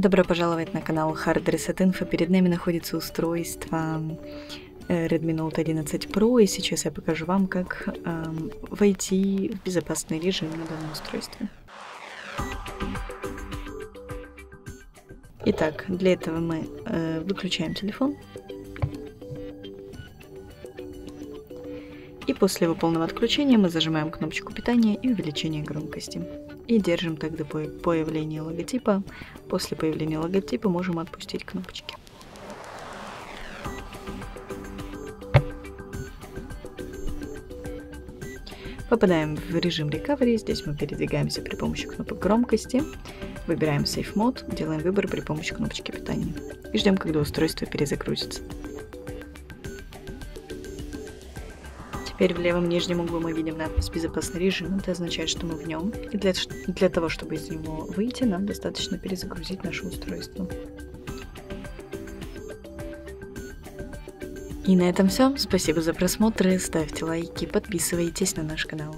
Добро пожаловать на канал Hard Reset Info. Перед нами находится устройство э, Redmi Note 11 Pro, и сейчас я покажу вам, как эм, войти в безопасный режим на данном устройстве. Итак, для этого мы э, выключаем телефон. И после его полного отключения мы зажимаем кнопочку питания и увеличения громкости. И держим так до появления логотипа. После появления логотипа можем отпустить кнопочки. Попадаем в режим recovery. Здесь мы передвигаемся при помощи кнопок громкости. Выбираем Safe Mode, делаем выбор при помощи кнопочки питания. И ждем, когда устройство перезагрузится. Теперь в левом нижнем углу мы видим надпись «Безопасный режим». Это означает, что мы в нем. И для, для того, чтобы из него выйти, нам достаточно перезагрузить наше устройство. И на этом все. Спасибо за просмотр. Ставьте лайки, подписывайтесь на наш канал.